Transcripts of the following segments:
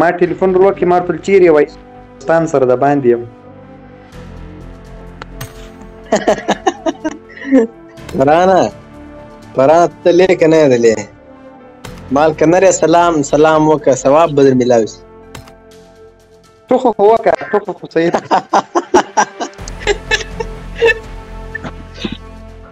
ما ټلیفون ورو کې مارتل چیرې وای ستان سره د باندې یم پرانا پرانا ته لې کنه دلې مال کنه سلام سلام وکړه ثواب بدل ملاوي تو خو وکړه تو خو صحیح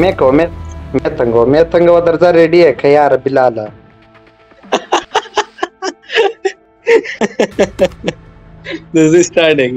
مې کو مې مې تنګو مې تنګو درځه ریډي یې که یار بلاله This is starting.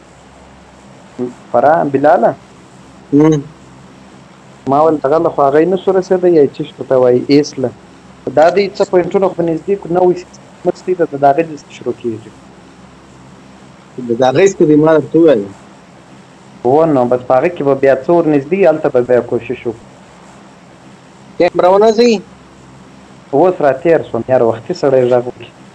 فرا بلاله ام ما ول دغه له خو هغه نه سو رسېدی یا چی شته ته وای ایس له دا دی څه پوینټونه خو نږدې کو نوی سیستم مستی د داغه دې څه شروع کیږي د داغه څه دی ما درته ویل هو نو بس په هغه کې به بیا څه ور نږدې هلته به بیا کوشش وکړو کیمره ونه ځي اوس را تیر سوم یار وختي سړی غږ وکړي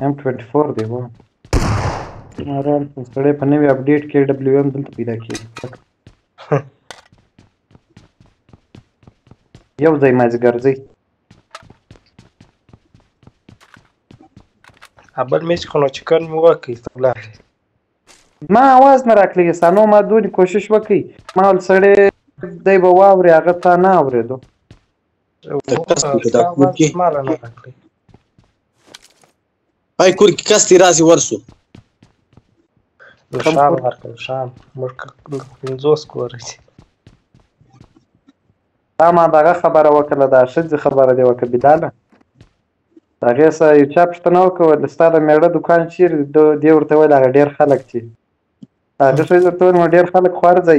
ایم 24 دی وو آرام سره سړی په نوی اپډیټ کې ډبلیو ایم دلته پیدا کیږي یو ځای مازیګر ځي ابل میچ خو نو چکن مو وکړي تبلار ما आवाज نه راکلی سانو ما دونی کوشش وکړي ما ول سړی دی به واوري هغه تا نه اوریدو ته کس دی په دا کور کې هاي کور کې کس دی راځي ورسو نشان ورکړ نشان موږ پنځوس کور دي دا ما دغه خبره وکړه دا ښځې خبره دی وکړه بلاله هغې سره یو چا پوښتنه وکړه ستا د میړه دکان چیرې دی ورته ویل هغه ډیر خلک دي هغه ښځې ته ویل ډیر خلک خو هر ځای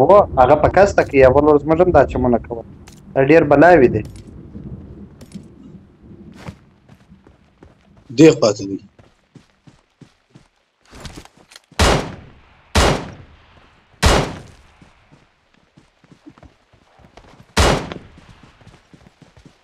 هو هغه په کسته کې یو ورځ موږ هم دا چمونه کول دا ډیر بلاوي دي دې خواته دي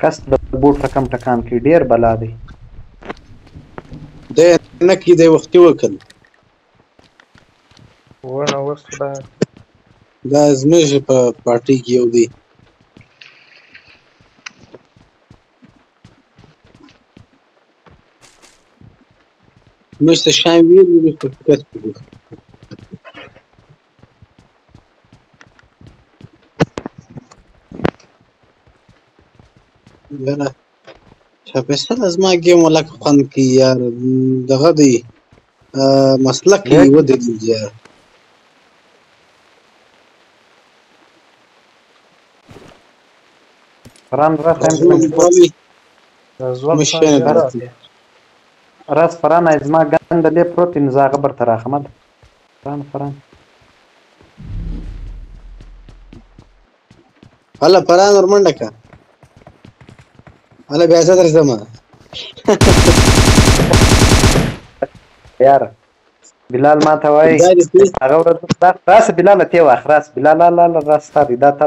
کس د بوټ ته کم ټکان کوي ډیر بلا دی دی نه کی دی وختي وکړ ونه وسره دا زموږ په پارټي کې یو دی موږ ته شاین ویل موږ په فکر کې یاره چاپیسته د زما ګیم ولا خوند کی یار دغه دی مسلک یې ودرېږي یار فران راس هم راس فران زما ګند دې پروت نزاغه برته راخمد فران فران هله فران ورمنډه که هله بیا زه درځم یار بلال ما ته وایي هغه ورځ راس بلال ته واخ راس بلال لا لا راس تا دی دا تا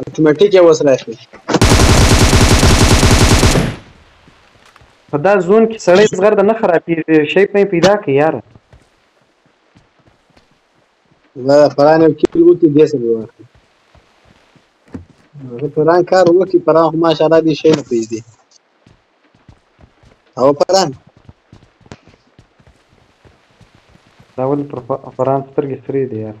اتوماتیک یې وسره اخلي په دا زون کې سړی زغر د نه خرابېږي شی په پیدا کړي یاره دا فران یو کیل وکړي دې سره واخلي هغه فران کار وکړي فران خو ماشاءالله دې شی نه پېږدي او فران دا ولې پر فران سترګې سرې دي یاره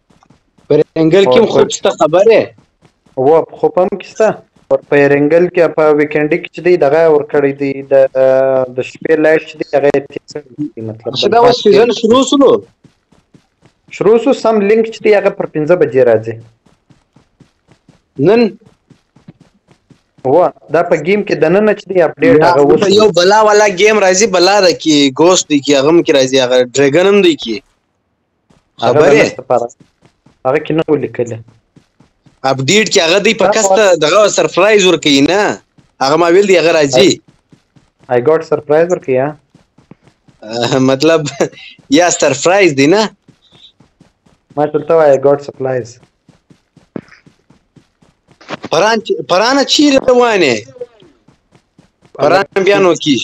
پرنګل کې خوب شته خبره و خو پم کېسته ور په رنګل کې په ویکندې کې چې دی دغه ور کړی دی د د شپې لایټ چې دی هغه مطلب دا اوس سیزن شروع شلو شروع شو سم لینک چې دی هغه پر 15 بجې راځي نن و دا په گیم کې د نن چې دی اپډیټ هغه وو یو بلا والا گیم راځي بلا د کی ګوست دی کی هغه هم کی راځي هغه ډریګن هم دی کی هغه خبرې نشته پر هغه کې نه ولیکل اپډیټ کې هغه دی په کسته دغه سرپرایز ورکې نه هغه ما ویل دی هغه راځي آی ګاټ سرپرایز ورکې یا مطلب یا سرپرایز دی نه ما چلته وای ګاټ سپلایز پران پران چیر روانه پران بیا نو کیش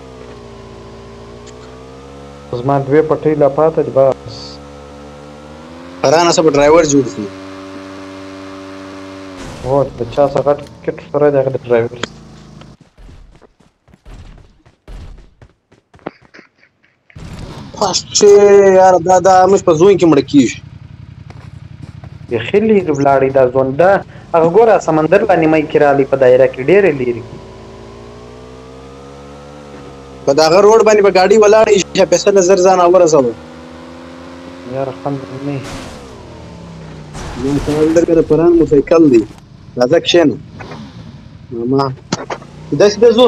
زما دوې پټۍ لا پاته دي بس. رانه سبا ډرایور جوړ شي. هو چې د چا څه غټ کټ سره دی هغه د ډرایور شي. خوښ چې یار دا دا مش په زون کې مړ کیږي. بیخي لیرې ولاړی دا زون ده هغه ګوره سمندر لا نیمای کې رالی په دایره کې ډیره لیرې. په دغه روډ باندې به ګاډي ولاړې شي فیصله زر ځان راورسوه یار خوند نه ما سوال درکړه پران مو سایکل دی راځه کښېنه ما داسې به ځو